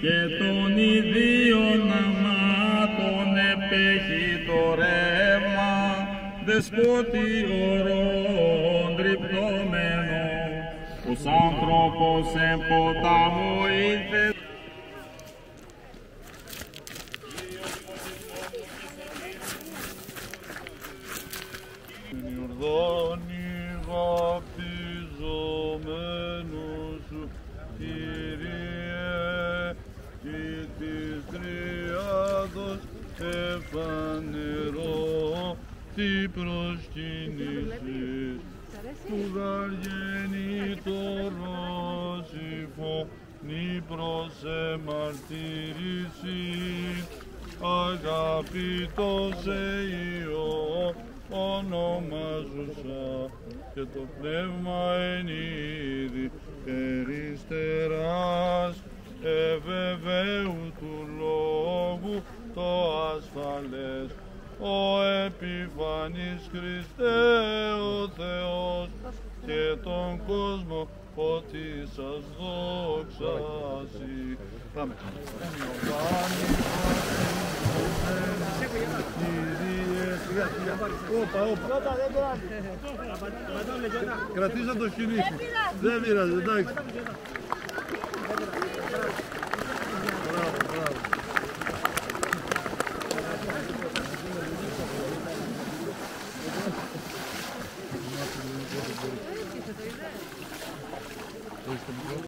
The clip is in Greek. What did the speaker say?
και των ιδίων αμάτων επέχει το ρεύμα, δεσπότη ορών τριπτωμένο, ως άνθρωπος εν ποτάμο ήρθε. Ιορδάνη εφανερώ τι προσκυνήσεις. Του γαργενήτωρος υφωνή προς εμαρτύρηση αγαπητός Υιό ονομάζουσα. Και το πνεύμα εν είδη περιστεράς ευεβαίου του λόγου το ασφαλές ο επιφανής Χριστέ ο Θεός και τον κόσμο φωτίσας δόξαση. Πάμε. Κύριε, σιγά, σιγά. Όπα, όπα. Κρατήσα το σκηνή σου. Δεν πειράζει, εντάξει. Dois também.